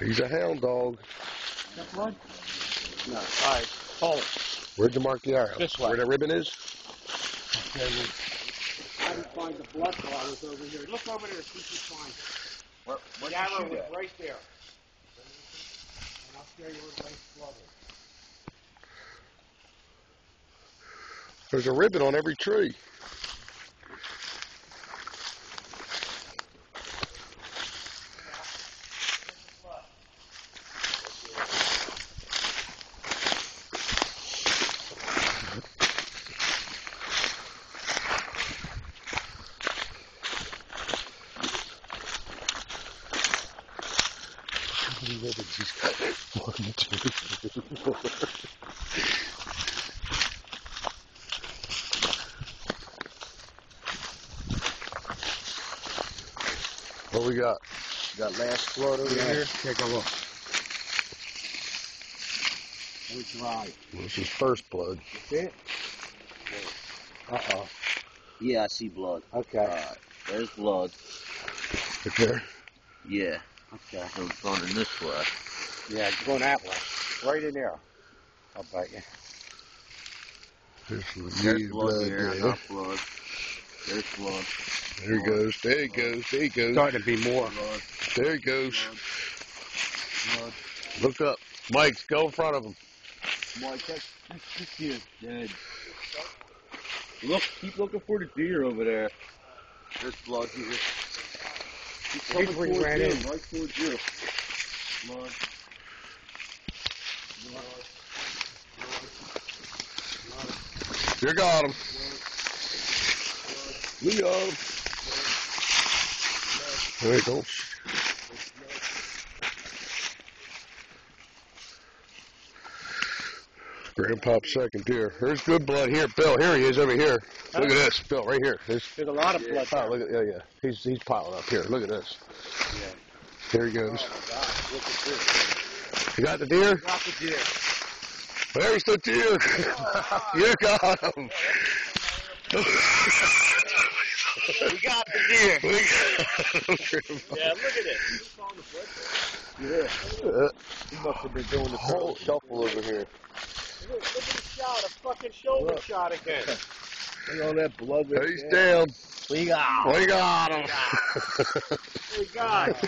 He's a hound dog. Got blood? No. All right. Hold it. Where'd you mark the arrow? This way. Where the ribbon is? Okay, well, I didn't find the blood clots over here. Look over there, see if you find. Where, where The arrow was at? right there. And I'll show you where Blake's blood is. There's a ribbon on every tree. How many ribbons he's got? One, two, three, four. What we got? Got last blood over Yeah, here. take a look. It's dry. This is first blood. See it? Uh-oh. Yeah, I see blood. Okay. Alright, there's blood. Right there. Yeah. Okay. So it's running this way. Yeah, it's going that way. Right in there. I'll bet you. There's There's There's blood, blood here, there. not blood. There's blood. There he goes. There he goes. There he goes. Starting to be more. Blood. There he goes. Blood. Look up. Mike, go in front of him. Mike, that, this, this deer's dead. Look, keep looking for the deer over there. There's blood here. He's He's coming where he towards ran you, in. right towards you. Blood. Blood. You got him. We got him. There he goes. Grandpa's second deer. There's good blood here. Bill, here he is over here. Look at this. Bill, right here. There's, There's a lot of blood oh, look at, yeah, yeah. He's, he's piling up here. Look at this. Yeah. Here he goes. Oh, my God. Look at this. You got the deer? Got the deer. There's the deer. you got him. We got the deer. We got him. Yeah, look at it. Yeah. Uh, He must have been doing the whole shuffle over here. Look, look at the shot, a fucking shoulder Look. shot again. Look at all that blood. He's there. down. We got him. We got him. We got